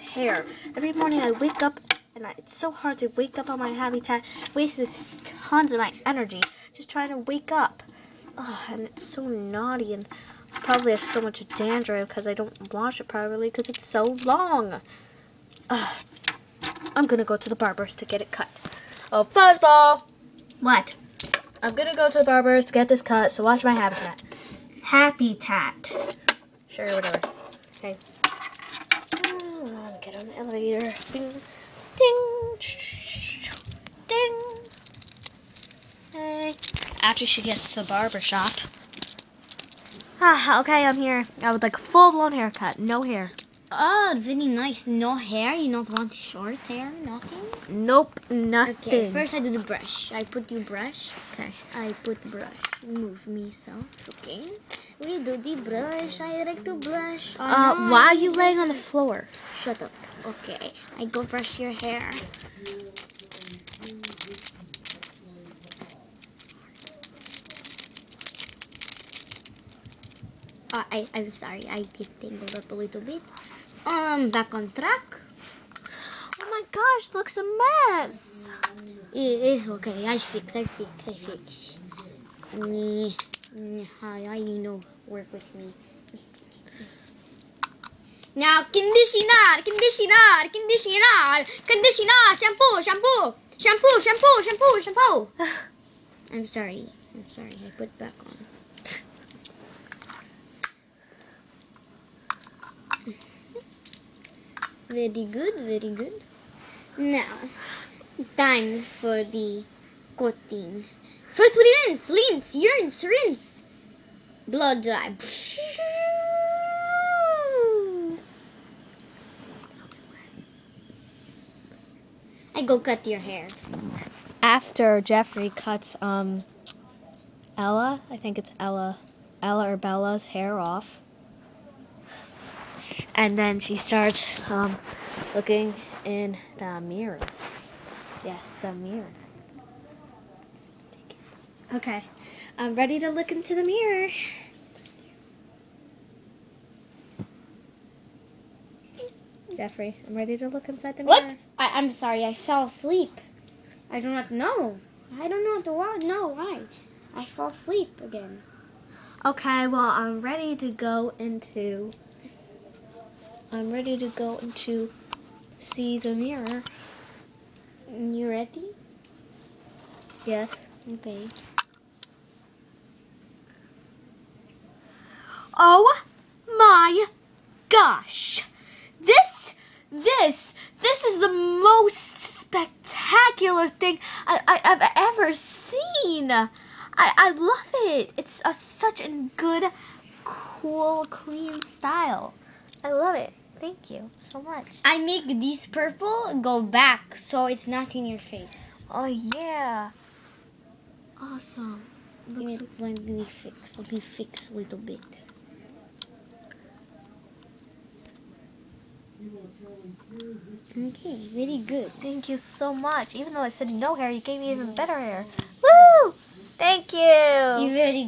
hair. Every morning I wake up and I, it's so hard to wake up on my habitat. Wastes tons of my energy just trying to wake up. Oh, and it's so naughty and probably have so much dandruff because I don't wash it properly because it's so long. Ugh. I'm gonna go to the barber's to get it cut. Oh, fuzzball! What? I'm gonna go to the barber's to get this cut, so watch my habitat. Habitat. Sure, whatever. Okay. The elevator. Ding. Ding. Ding. Hey. After she gets to the barber shop. Ah, okay, I'm here. I would like a full-blown haircut. No hair. Oh, very nice. No hair? You don't want short hair? Nothing? Nope, nothing. Okay, first I do the brush. I put you brush. Okay. I put brush. Move me self. Okay. We do the brush. I like to brush. Oh, Uh, no. why are you laying on the floor? Shut up. Okay. I go brush your hair. Uh, I, I'm sorry. I get tangled up a little bit. Um, back on track. Oh my gosh, looks a mess. It is okay. I fix. I fix. I fix. Nyeh, I you know work with me. Now conditioner, conditioner, conditioner, conditioner, shampoo, shampoo, shampoo, shampoo, shampoo, shampoo. I'm sorry. I'm sorry. I put back on. Very good. Very good. Now, time for the coating. First, we rinse, rinse, rinse, rinse. Blood dry. I go cut your hair. After Jeffrey cuts um Ella, I think it's Ella, Ella or Bella's hair off. And then she starts um looking in the mirror. Yes, the mirror. Okay. I'm ready to look into the mirror. Jeffrey, I'm ready to look inside the What? mirror. What? I'm sorry, I fell asleep. I do not know. I don't know the why. No, why? I fall asleep again. Okay, well, I'm ready to go into. I'm ready to go into see the mirror. You ready? Yes. Okay. Oh my gosh! This, this, this is the most spectacular thing I, I've ever seen. I, I love it. It's a, such a good, cool, clean style. I love it. Thank you so much. I make this purple go back so it's not in your face. Oh yeah. Awesome. Let me fix. Let me fix a little bit. Okay, very good. Thank you so much. Even though I said no hair, you gave me even better hair. Woo! Thank you. You